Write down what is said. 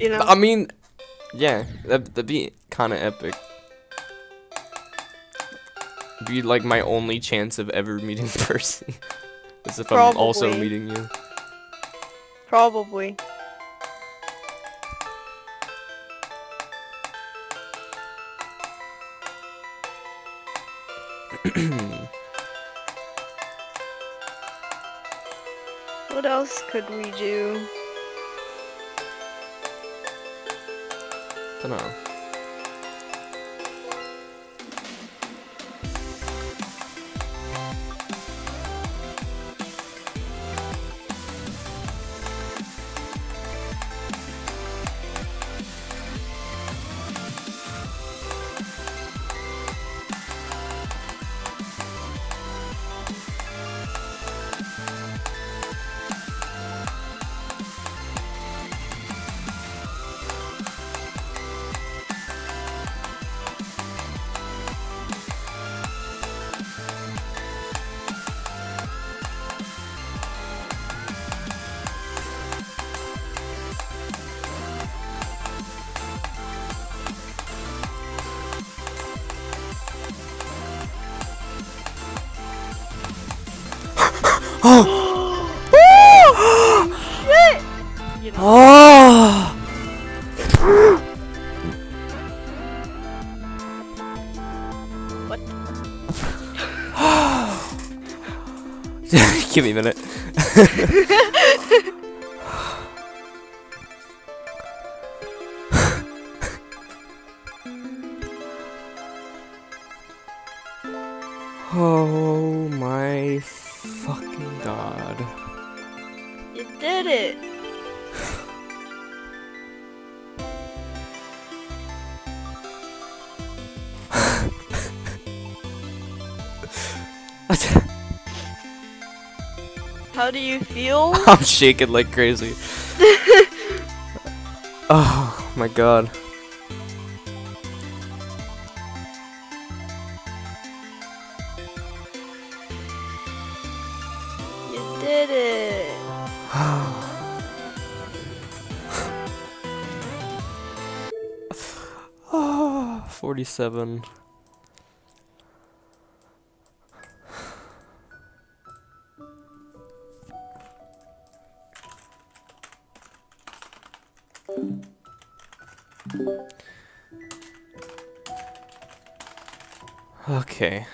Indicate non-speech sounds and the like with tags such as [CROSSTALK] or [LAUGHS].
You know. I mean, yeah, that, that'd be kind of epic. Be like my only chance of ever meeting [LAUGHS] Percy. As if I'm also meeting you. Probably. [CLEARS THROAT] what else could we do? 在哪儿啊？[LAUGHS] Give me a minute. [LAUGHS] oh my fucking god. You did it! [LAUGHS] How do you feel? [LAUGHS] I'm shaking like crazy. [LAUGHS] oh my god. You did it! Oh, [SIGHS] [SIGHS] 47. Okay.